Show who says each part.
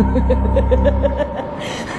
Speaker 1: ハハハハ